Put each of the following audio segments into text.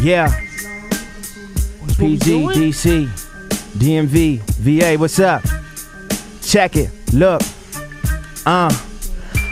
Yeah. PG, DC, DMV, VA, what's up? Check it, look. Uh,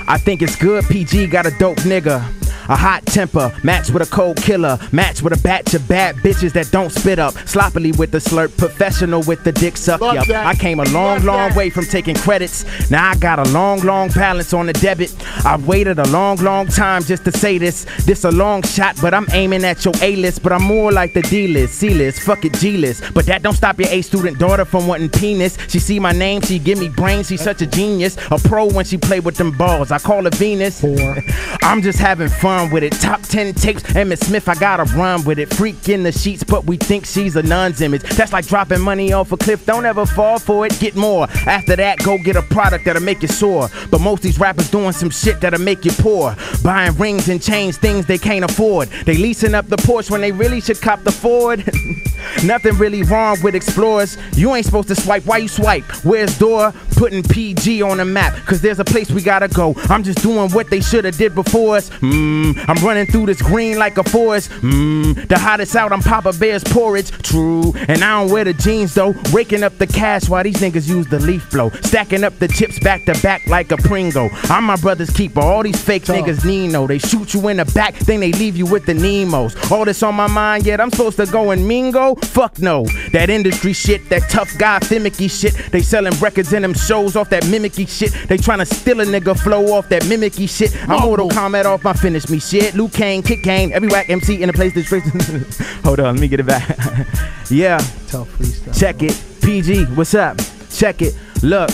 I think it's good PG got a dope nigga. A hot temper, match with a cold killer, match with a batch of bad bitches that don't spit up. Sloppily with the slurp, professional with the dick suck. Love that. I came a long, Love long that. way from taking credits. Now I got a long, long balance on the debit. I've waited a long, long time just to say this. This a long shot, but I'm aiming at your A list. But I'm more like the D list, C list, fuck it, G list. But that don't stop your A student daughter from wanting penis. She see my name, she give me brains, she's such a genius. A pro when she play with them balls. I call her Venus. I'm just having fun with it. Top 10 tapes, Emmitt Smith, I gotta rhyme with it. Freak in the sheets, but we think she's a nun's image. That's like dropping money off a cliff. Don't ever fall for it, get more. After that, go get a product that'll make you sore. But most these rappers doing some shit that'll make you poor. Buying rings and chains, things they can't afford. They leasing up the Porsche when they really should cop the Ford. Nothing really wrong with explorers. You ain't supposed to swipe. Why you swipe? Where's door? Putting PG on the map. Cause there's a place we gotta go. I'm just doing what they shoulda did before us. Mmm. I'm running through this green like a forest. Mmm. The hottest out, I'm Papa Bear's porridge. True. And I don't wear the jeans though. Raking up the cash while these niggas use the leaf blow. Stacking up the chips back to back like a Pringo. I'm my brother's keeper. All these fake niggas Nino. They shoot you in the back, then they leave you with the Nemos. All this on my mind, yet I'm supposed to go and mingo? Fuck no. That industry shit, that tough guy fimicky shit. They selling records in them shows off that mimicky shit. They tryna steal a nigga flow off that mimicky shit. I'm Mortal Kombat off my finish me shit. Luke Kane, Kick Kane, every whack MC in the place that's Hold on, let me get it back. yeah. Tough freestyle. Check it. PG, what's up? Check it. Look.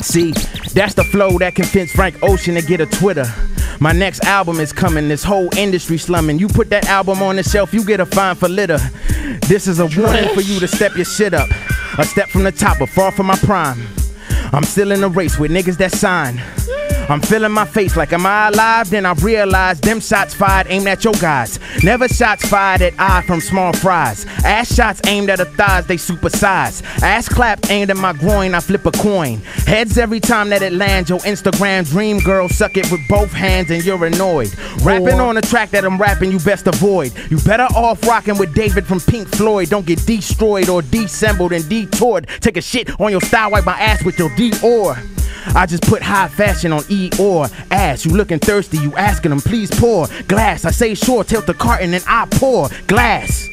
See, that's the flow that convinced Frank Ocean to get a Twitter. My next album is coming, this whole industry slumming. You put that album on the shelf, you get a fine for litter. This is a warning for you to step your shit up. A step from the top, but far from my prime. I'm still in the race with niggas that sign. I'm feeling my face like am I alive? Then I realize them shots fired aimed at your guys. Never shots fired at I from small fries. Ass shots aimed at her thighs, they supersize. Ass clapped aimed at my groin, I flip a coin. Heads every time that it lands, your Instagram dream girl suck it with both hands and you're annoyed. Rapping on a track that I'm rapping, you best avoid. You better off rocking with David from Pink Floyd. Don't get destroyed or dissembled and detoured. Take a shit on your style, wipe my ass with your Dior. I just put high fashion on E or ass. You looking thirsty, you asking them, please pour glass. I say sure, tilt the carton and I pour glass.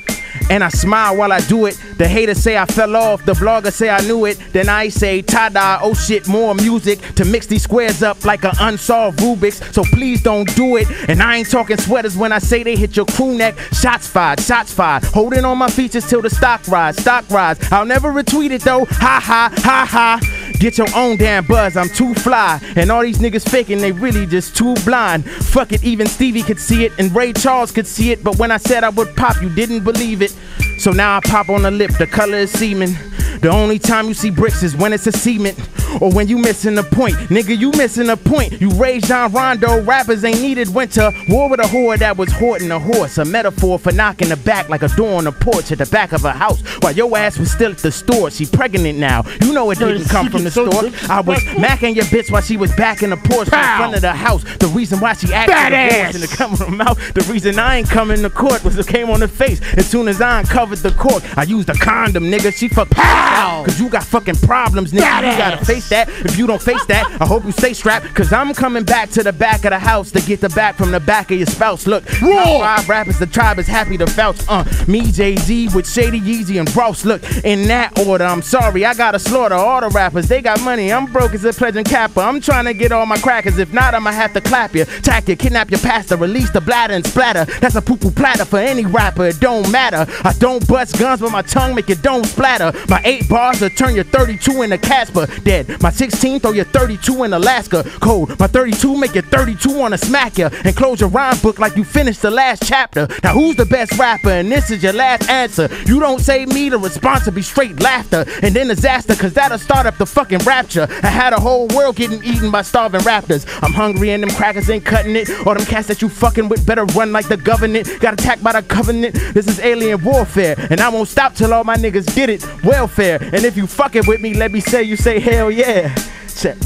And I smile while I do it. The haters say I fell off, the vlogger say I knew it. Then I say, ta-da, oh shit, more music to mix these squares up like an unsolved Rubik's. So please don't do it. And I ain't talking sweaters when I say they hit your crew neck. Shots fired, shots fired. Holding on my features till the stock rise, stock rise. I'll never retweet it though. Ha ha, ha ha. Get your own damn buzz, I'm too fly. And all these niggas faking, they really just too blind. Fuck it, even Stevie could see it, and Ray Charles could see it. But when I said I would pop, you didn't believe it. So now I pop on the lip, the color is semen. The only time you see bricks is when it's a cement. Or when you missing the point. Nigga, you missing the point. You raised John Rondo, rappers ain't needed winter. War with a whore that was hoarding a horse. A metaphor for knocking the back like a door on a porch at the back of a house. While your ass was still at the store. She pregnant now. You know it didn't come from the store. I was macking your bitch while she was back in the porch in front of the house. The reason why she asked for the divorce and to come from her mouth. The reason I ain't coming to court was it came on the face. As soon as I uncovered the court, I used a condom, nigga. She fucked Cause you got fucking problems, nigga. You gotta face that. If you don't face that, I hope you stay strapped. Cause I'm coming back to the back of the house to get the back from the back of your spouse. Look, five rappers, the tribe is happy to vouch. Uh, me, Jay Z, with Shady Yeezy and Ross. Look, in that order, I'm sorry, I gotta slaughter all the rappers. They got money, I'm broke as a pledging capper. I'm trying to get all my crackers. If not, I'ma have to clap you, tack you, kidnap your pastor, release the bladder and splatter. That's a poo poo platter for any rapper, it don't matter. I don't bust guns, but my tongue make it don't splatter. My eight bars will turn your 32 into Casper. Dead. My 16 throw your 32 in Alaska. Cold. My 32 make your 32 wanna smack ya. And close your rhyme book like you finished the last chapter. Now who's the best rapper? And this is your last answer. You don't say me, the response will be straight laughter. And then disaster, cause that'll start up the fucking rapture. I had a whole world getting eaten by starving raptors. I'm hungry and them crackers ain't cutting it. Or them cats that you fucking with better run like the government. Got attacked by the covenant. This is alien warfare. And I won't stop till all my niggas get it. Welfare. And if you fucking with me, let me say you say hell yeah. Check.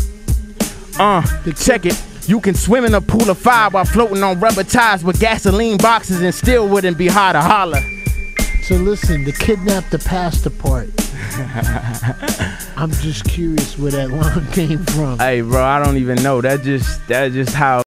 Uh, check it. You can swim in a pool of fire while floating on rubber tires with gasoline boxes and still wouldn't be hard to holler. So listen, the kidnap the pastor part. I'm just curious where that line came from. Hey, bro, I don't even know. That just that just how